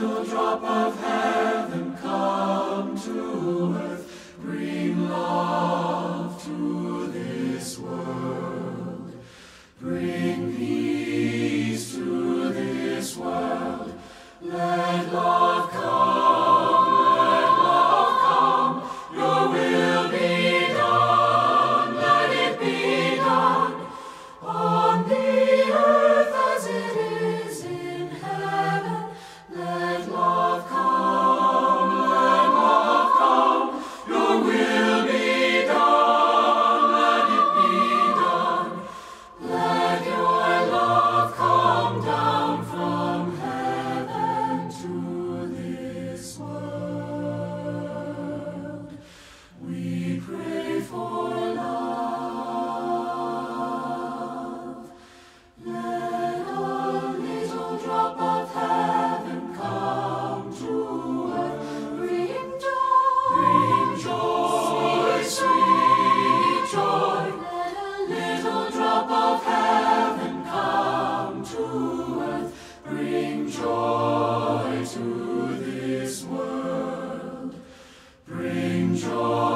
little drop of heaven come to earth, bring love to this world, bring peace to this world, let love joy sweet joy. Let a little drop of heaven come to bring joy bring joy, bring joy. Let a little drop of heaven come to this world Bring joy to this world. Bring joy